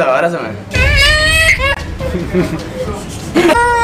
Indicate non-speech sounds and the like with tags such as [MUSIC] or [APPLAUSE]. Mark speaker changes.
Speaker 1: da hora, mano. [LAUGHS]